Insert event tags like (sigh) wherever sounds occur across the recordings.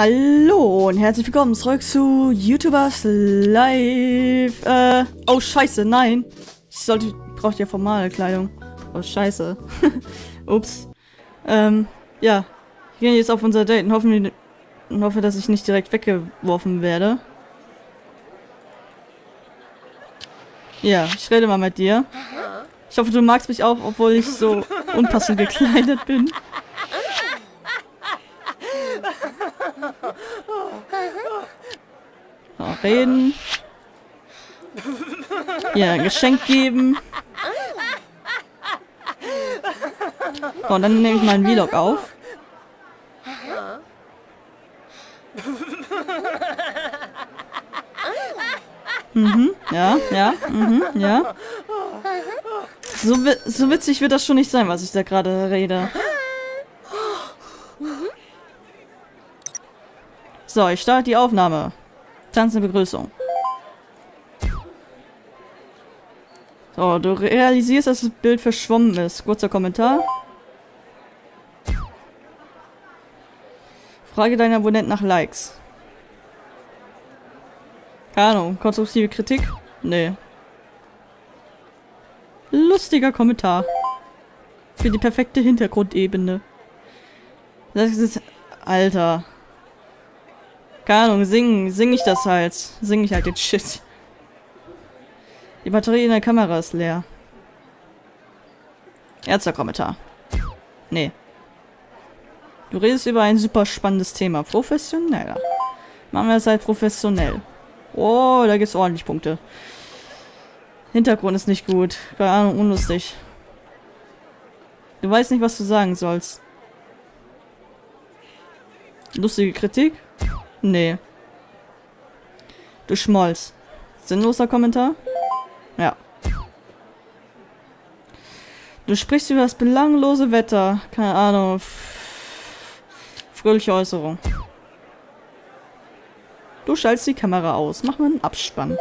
Hallo und herzlich willkommen zurück zu YouTubers Live. Äh, oh scheiße, nein. Ich sollte, braucht ja formale Kleidung. Oh scheiße. (laughs) Ups. Ähm, ja. Wir gehen jetzt auf unser Date und hoffen, und hoffe, dass ich nicht direkt weggeworfen werde. Ja, ich rede mal mit dir. Ich hoffe, du magst mich auch, obwohl ich so unpassend gekleidet bin. Reden. Hier, ein Geschenk geben. So, und dann nehme ich meinen Vlog auf. Mhm, ja, ja, mhm, ja. So, so witzig wird das schon nicht sein, was ich da gerade rede. So, ich starte die Aufnahme. Tanzende Begrüßung. So, du realisierst, dass das Bild verschwommen ist. Kurzer Kommentar. Frage deiner Abonnenten nach Likes. Keine Ahnung. Konstruktive Kritik? Nee. Lustiger Kommentar. Für die perfekte Hintergrundebene. Das ist... Alter. Keine Ahnung, singen, sing ich das halt. Sing ich halt den Shit. Die Batterie in der Kamera ist leer. Erster Kommentar. Nee. Du redest über ein super spannendes Thema. Professioneller. Machen wir es halt professionell. Oh, da gibt's ordentlich Punkte. Hintergrund ist nicht gut. Keine Ahnung, unlustig. Du weißt nicht, was du sagen sollst. Lustige Kritik? Nee. Du schmolz. Sinnloser Kommentar? Ja. Du sprichst über das belanglose Wetter. Keine Ahnung. Fröhliche Äußerung. Du schaltest die Kamera aus. Mach mal einen Abspann.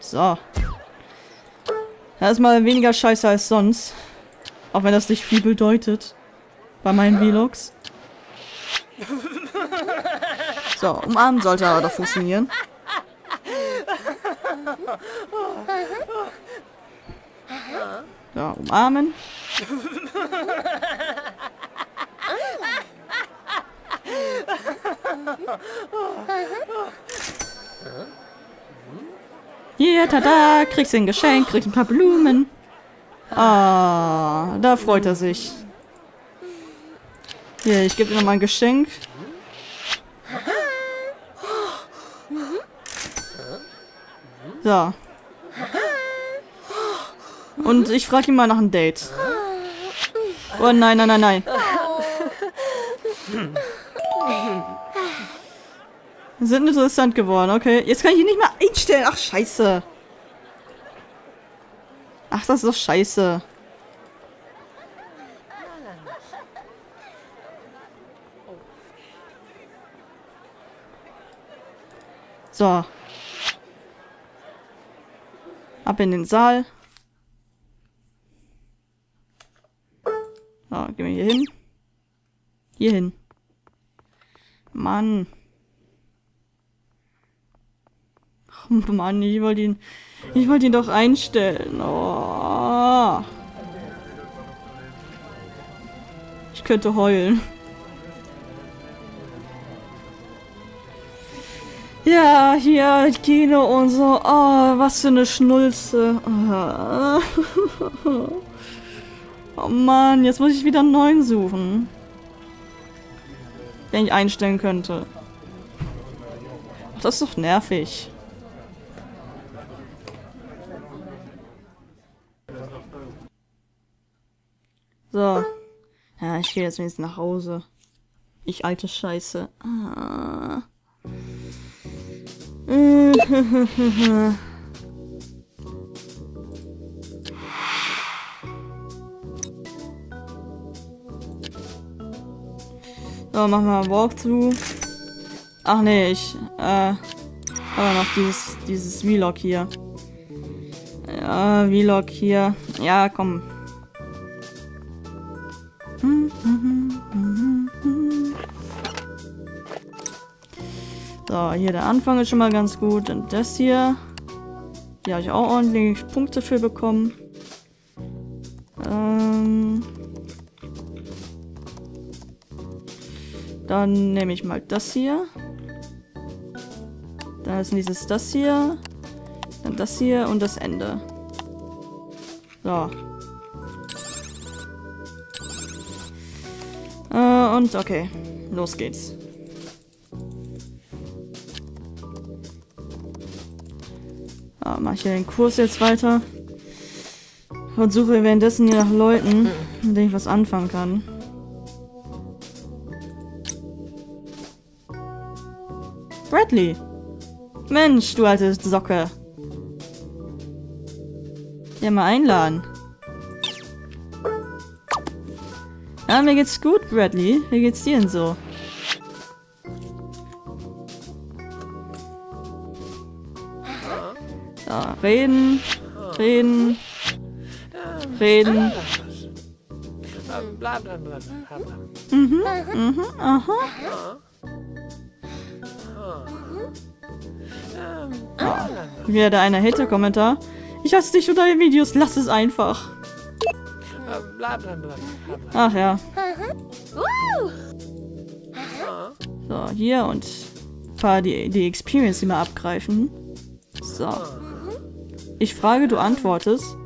So. Das ist mal weniger scheiße als sonst. Auch wenn das nicht viel bedeutet. Bei meinen Vlogs. (laughs) So, umarmen sollte aber doch funktionieren. So, umarmen. Hier, tada, kriegst ein Geschenk, kriegst ein paar Blumen. Ah, da freut er sich. Hier, ich gebe dir nochmal ein Geschenk. So. Und ich frage ihn mal nach einem Date. Oh nein, nein, nein, nein. Sind interessant geworden, okay. Jetzt kann ich ihn nicht mehr einstellen. Ach, scheiße. Ach, das ist doch scheiße. So. Ab in den Saal. So, gehen wir hier hin. Hier hin. Mann. Oh (laughs) Mann, ich wollte ihn... Ich wollte ihn doch einstellen. Oh. Ich könnte heulen. Ja, hier, Kino und so. Oh, was für eine Schnulze. (laughs) Oh Mann, jetzt muss ich wieder einen neuen suchen. Den ich einstellen könnte. Das ist doch nervig. So. Ja, ich gehe jetzt wenigstens nach Hause. Ich alte Scheiße. Ah. So, machen wir Walkthrough. Ach nee, ich, äh, aber noch dieses, dieses Vlog hier. Ja, Vlog hier. Ja, komm. So, hier der Anfang ist schon mal ganz gut. Und das hier. Hier habe ich auch ordentlich Punkte für bekommen. Ähm Dann nehme ich mal das hier. Dann ist nächstes das hier. Dann das hier und das Ende. So. Äh, und okay. Los geht's. Ah, mach ich hier den Kurs jetzt weiter. Und suche währenddessen hier nach Leuten, mit denen ich was anfangen kann. Bradley. Mensch, du alte Socke. Ja, mal einladen. Ja, mir geht's gut, Bradley. Wie geht's dir denn so? Reden, reden, reden. Mhm, mhm, aha. Ja, wieder da einer Hater-Kommentar. Ich hasse dich unter den Videos, lass es einfach. Ach ja. So, hier und ein paar die, die Experience immer abgreifen. So. Ich frage, du antwortest.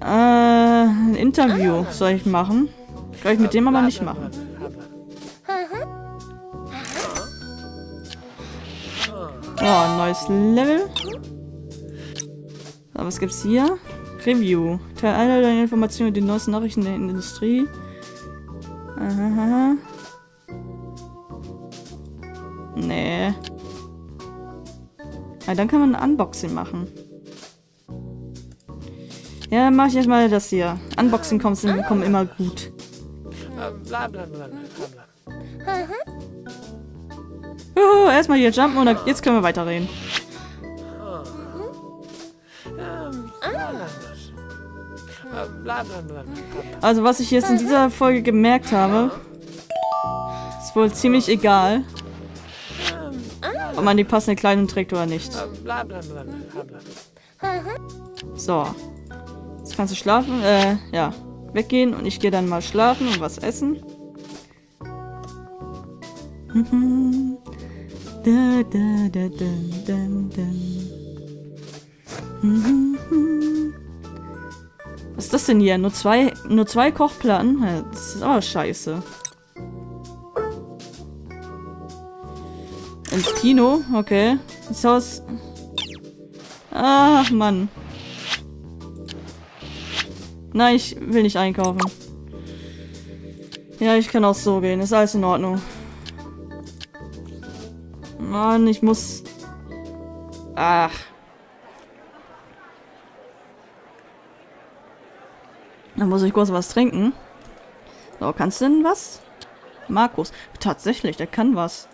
Äh, ein Interview soll ich machen. Kann ich mit dem aber nicht machen. Ein neues Level. So, was gibt's hier? Review. Teil alle deine Informationen über die neuesten Nachrichten der Industrie. Aha. Nee. Ja, dann kann man ein Unboxing machen. Ja, mache ich erstmal das hier. Unboxing kommt, kommen immer gut. Bla bla. Juhu, erstmal hier jumpen und dann, jetzt können wir weiterreden. Bla bla bla. Also was ich jetzt in dieser Folge gemerkt habe, ist wohl ziemlich egal, ob man die passende Kleidung trägt oder nicht. Bla. So. Jetzt kannst du schlafen, äh, ja, weggehen und ich gehe dann mal schlafen und was essen. Da, da, da, da, da. Mhm. Was ist das denn hier? Nur zwei, nur zwei Kochplatten? Das ist aber scheiße. Ins Kino? Okay. Das Haus... Ach, Mann. Nein, ich will nicht einkaufen. Ja, ich kann auch so gehen. Ist alles in Ordnung. Mann, ich muss... Ach. Dann muss ich kurz was trinken. So, kannst du denn was? Markus. Tatsächlich, der kann was.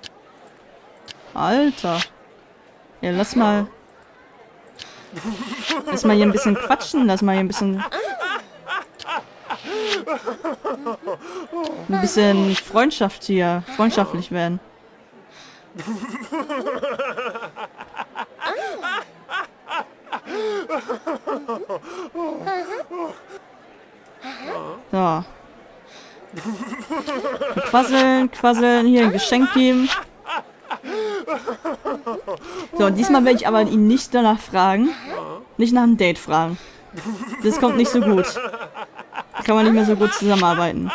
Alter. Ja, lass mal... Lass mal hier ein bisschen quatschen. Lass mal hier ein bisschen... Ein bisschen Freundschaft hier. Freundschaftlich werden. So. Quasseln, quasseln, hier ein Geschenk geben. So, diesmal werde ich aber ihn nicht danach fragen. Nicht nach einem Date fragen. Das kommt nicht so gut. Kann man nicht mehr so gut zusammenarbeiten.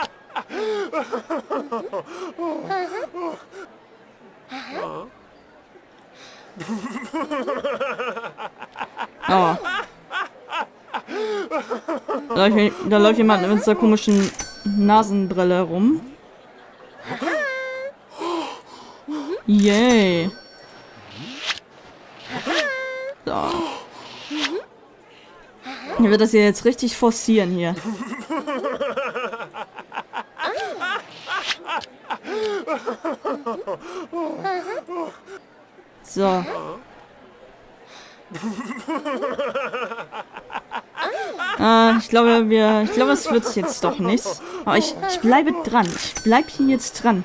Oh. Da läuft, da läuft jemand mit einer komischen Nasenbrille rum. Yay. So. Ich wird das hier jetzt richtig forcieren hier. So. Ah, ich glaube, wir. Ich glaube, es wird jetzt doch nicht. Aber ich, ich bleibe dran. Ich bleib hier jetzt dran.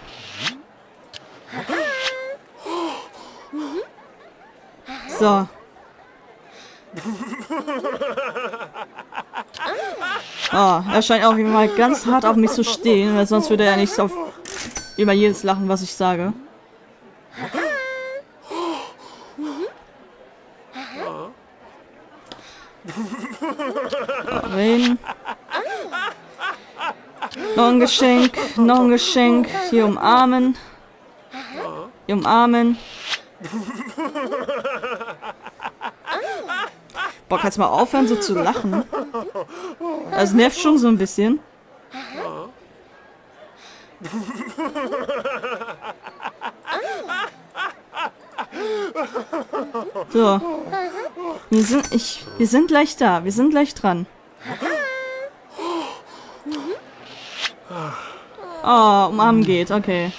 So. Oh, er scheint auch mal ganz hart auf mich zu stehen, weil sonst würde er nicht auf über jedes lachen, was ich sage. Reden. Noch ein Geschenk, noch ein Geschenk. Hier umarmen. Hier umarmen. Boah, kannst du mal aufhören, so zu lachen? Das nervt schon so ein bisschen. So. Wir sind, ich, wir sind gleich da. Wir sind gleich dran. Oh, umarmen geht. Okay.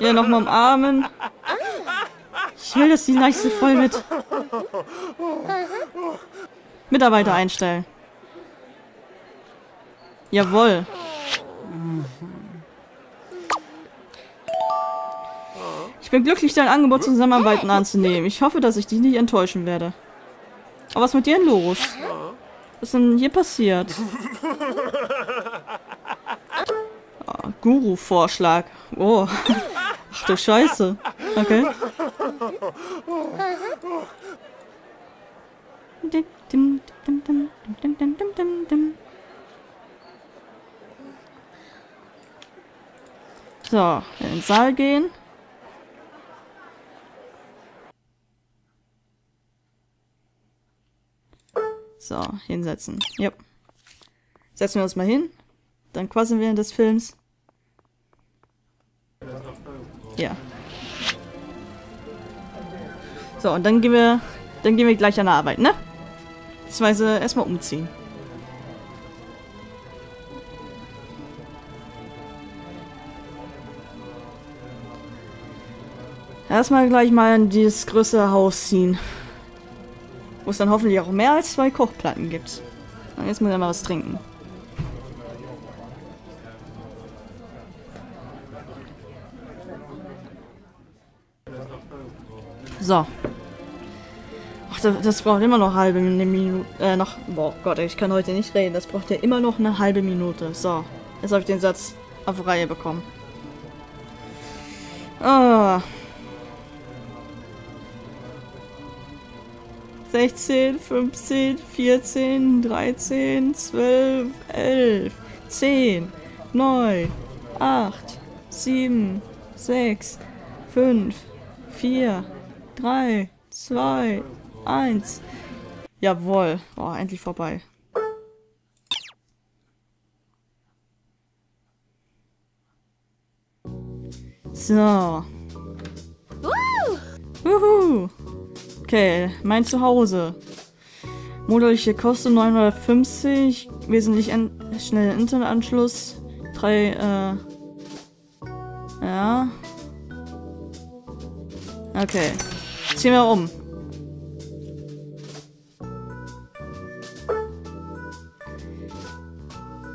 Ja, nochmal umarmen. Ich will, dass die Leiste voll wird. Mitarbeiter einstellen. Jawohl. Ich bin glücklich, dein Angebot zusammenarbeiten anzunehmen. Ich hoffe, dass ich dich nicht enttäuschen werde. Aber was ist mit dir los? Was ist denn hier passiert? Oh, Guru-Vorschlag. Oh. Ach du Scheiße. Okay. So, in den Saal gehen. So, hinsetzen. Yep. Setzen wir uns mal hin. Dann quasseln während des Films. Ja. So, und dann gehen wir, dann gehen wir gleich an der Arbeit, ne? Beziehungsweise erstmal umziehen. Erstmal gleich mal in dieses größere Haus ziehen. Wo es dann hoffentlich auch mehr als zwei Kochplatten gibt. Jetzt muss er mal was trinken. So. Ach, das braucht immer noch halbe Minute. Äh, noch. Boah Gott, ich kann heute nicht reden. Das braucht ja immer noch eine halbe Minute. So. Jetzt habe ich den Satz auf Reihe bekommen. Ah. 16, 15, 14, 13, 12, 11, 10, 9, 8, 7, 6, 5, 4, 3, 2, 1. Jawohl. Oh, endlich vorbei. So. Wuhu. Okay, mein Zuhause. Monatliche Kosten 950, wesentlich schneller Internetanschluss, drei, äh, ja. Okay. Ziehen wir um.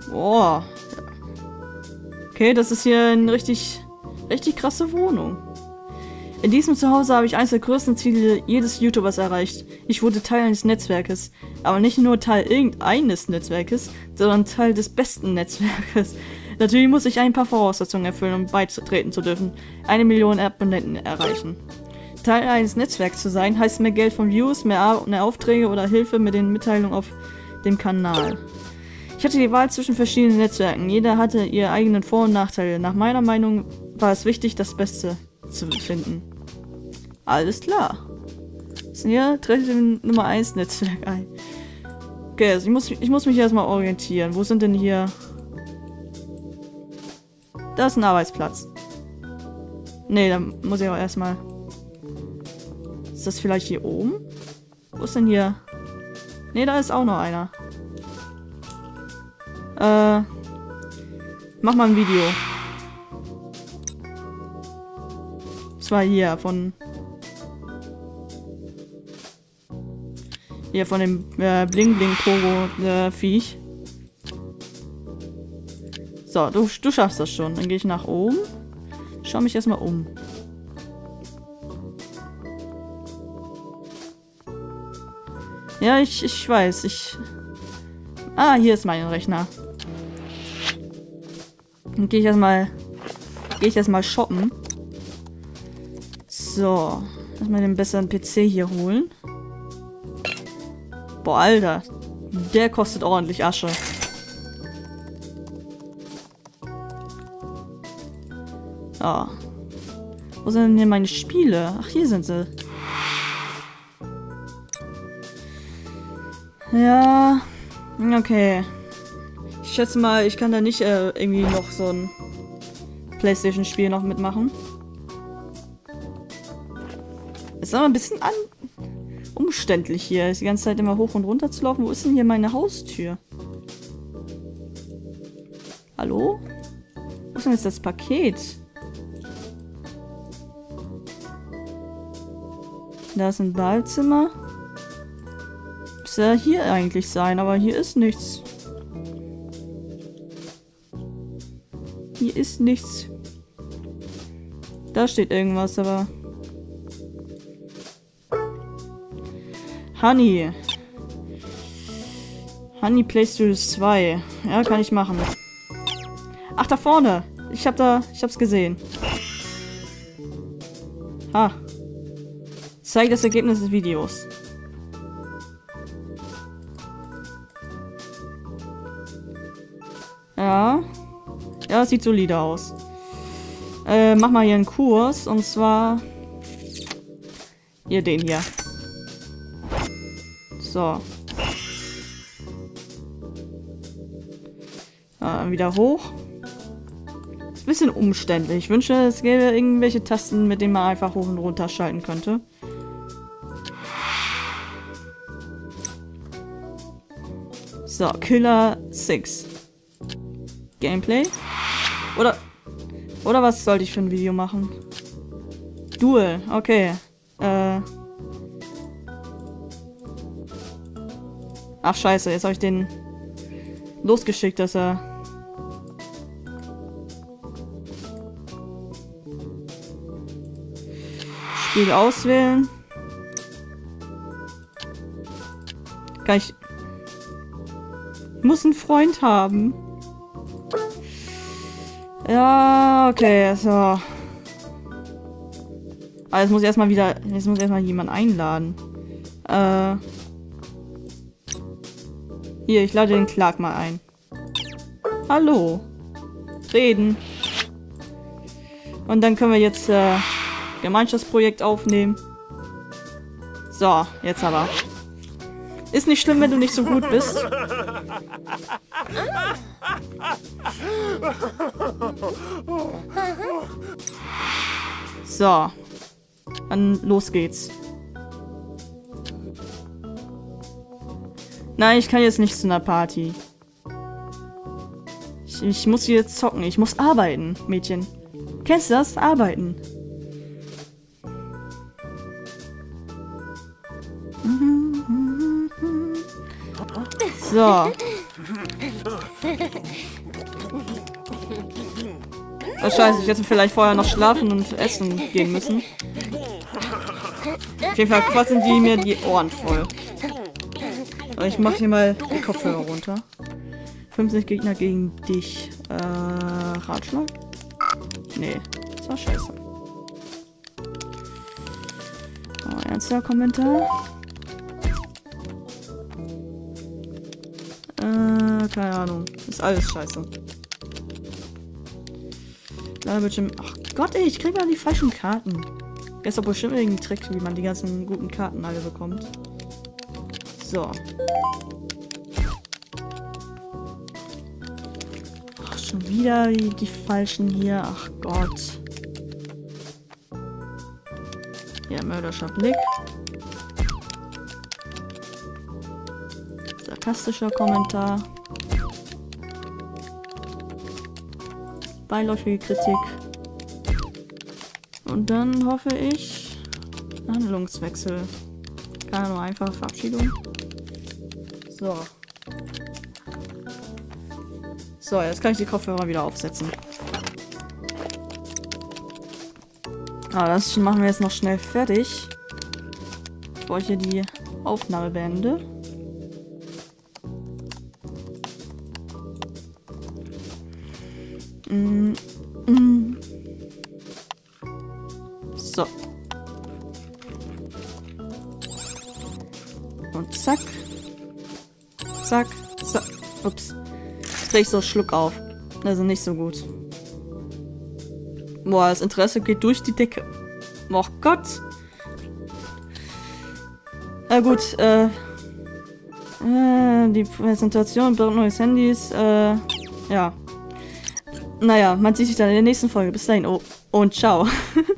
Boah. Okay, das ist hier eine richtig, richtig krasse Wohnung. In diesem Zuhause habe ich eines der größten Ziele jedes YouTubers erreicht. Ich wurde Teil eines Netzwerkes. Aber nicht nur Teil irgendeines Netzwerkes, sondern Teil des besten Netzwerkes. (laughs) Natürlich muss ich ein paar Voraussetzungen erfüllen, um beizutreten zu dürfen. Eine Million Abonnenten erreichen. Teil eines Netzwerks zu sein, heißt mehr Geld von Views, mehr, mehr Aufträge oder Hilfe mit den Mitteilungen auf dem Kanal. Ich hatte die Wahl zwischen verschiedenen Netzwerken. Jeder hatte ihre eigenen Vor- und Nachteile. Nach meiner Meinung war es wichtig, das Beste zu finden. Alles klar. Hier trete ich Nummer 1 Netzwerk ein. Okay, also ich muss, ich muss mich erstmal orientieren. Wo sind denn hier... Da ist ein Arbeitsplatz. Nee, dann muss ich auch erstmal... Ist das vielleicht hier oben? Wo ist denn hier... Nee, da ist auch noch einer. Äh... Mach mal ein Video. Das war hier von Hier von dem äh, Bling Bling Pogo äh, Viech. So, du, du schaffst das schon. Dann gehe ich nach oben. schau mich erstmal um. Ja, ich, ich weiß. Ich. Ah, hier ist mein Rechner. Dann gehe ich erstmal. Gehe ich erstmal shoppen. So. Lass mal den besseren PC hier holen. Boah, Alter. Der kostet ordentlich Asche. Ah. Wo sind denn hier meine Spiele? Ach, hier sind sie. Ja. Okay. Ich schätze mal, ich kann da nicht äh, irgendwie noch so ein Playstation-Spiel noch mitmachen. Ist aber ein bisschen an umständlich hier. Ist die ganze Zeit immer hoch und runter zu laufen. Wo ist denn hier meine Haustür? Hallo? Wo ist denn jetzt das Paket? Da ist ein Badezimmer. Müsste hier eigentlich sein, aber hier ist nichts. Hier ist nichts. Da steht irgendwas, aber... Honey. Honey Playstudios 2. Ja, kann ich machen. Ach, da vorne. Ich hab da... Ich hab's gesehen. Ha. Zeig das Ergebnis des Videos. Das sieht solide aus. Äh, mach mal hier einen Kurs. Und zwar... Hier, den hier. So. Äh, wieder hoch. Ist ein bisschen umständlich. Ich wünsche, es gäbe irgendwelche Tasten, mit denen man einfach hoch und runter schalten könnte. So, Killer 6. Gameplay? Oder... Was sollte ich für ein Video machen? Duel, okay. Äh... Ach scheiße, jetzt habe ich den losgeschickt, dass er... Spiel auswählen. Kann ich... Muss einen Freund haben. Ja, okay, so. Aber jetzt muss ich erstmal wieder... Jetzt muss erstmal jemand einladen. Äh... Hier, ich lade den Clark mal ein. Hallo. Reden. Und dann können wir jetzt äh, Gemeinschaftsprojekt aufnehmen. So, jetzt aber. Ist nicht schlimm, wenn du nicht so gut bist. So. Dann los geht's. Nein, ich kann jetzt nicht zu einer Party. Ich, ich muss jetzt zocken. Ich muss arbeiten, Mädchen. Kennst du das? Arbeiten. So. Oh scheiße, ich hätte vielleicht vorher noch schlafen und essen gehen müssen. Auf jeden Fall quatschen die mir die Ohren voll. Aber ich mach hier mal die Kopfhörer runter. 50 Gegner gegen dich. Äh, Ratschlag? Nee, das war scheiße. Oh, ernster Kommentar? Keine Ahnung. Ist alles scheiße. Ladebildschirm. Ach Gott, ey, ich krieg mal die falschen Karten. Ist doch bestimmt irgendein Trick, wie man die ganzen guten Karten alle bekommt. So. Ach, schon wieder die, die falschen hier. Ach Gott. Ja, mörderischer Blick. Sarkastischer Kommentar. Beiläufige Kritik. Und dann hoffe ich Handlungswechsel. Keine nur einfache Verabschiedung. So. So, jetzt kann ich die Kopfhörer wieder aufsetzen. Ah, das machen wir jetzt noch schnell fertig. Bevor ich hier die Aufnahme beende. Mm, mm. So. Und zack. Zack. Zack. Ups. Krieg ich so Schluck auf. Also nicht so gut. Boah, das Interesse geht durch die Decke. Oh Gott. Na gut, äh, äh, die Präsentation braucht neues Handys, äh, ja. Naja, man sieht sich dann in der nächsten Folge. Bis dahin, oh, und ciao. (laughs)